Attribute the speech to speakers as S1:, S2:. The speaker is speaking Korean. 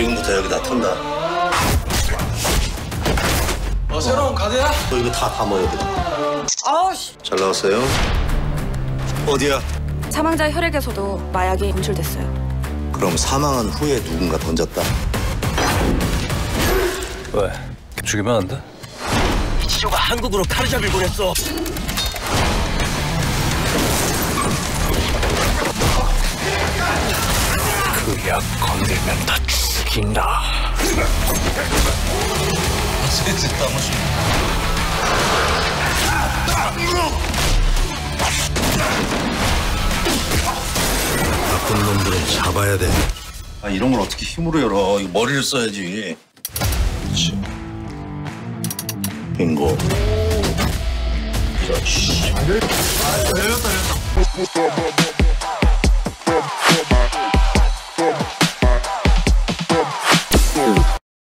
S1: 지금부터 여기 다 튼다. 어, 새로운 가드야?
S2: 너 이거 다 담아, 여기다.
S1: 아우씨.
S2: 잘 나왔어요? 어디야?
S3: 사망자 혈액에서도 마약이 검출됐어요.
S2: 그럼 사망한 후에 누군가 던졌다?
S4: 왜? 죽이면 안 돼?
S5: 지조가 한국으로 카르샵을 보냈어. 그 약 건들면 다 죽어 인다.
S2: 나쁜 놈들은 잡아야 돼. 아 이런 걸 어떻게 힘으로 열어? 이거 머리를 써야지. 그렇지. 빙고. 그렇지.
S1: 열렸다 열렸다.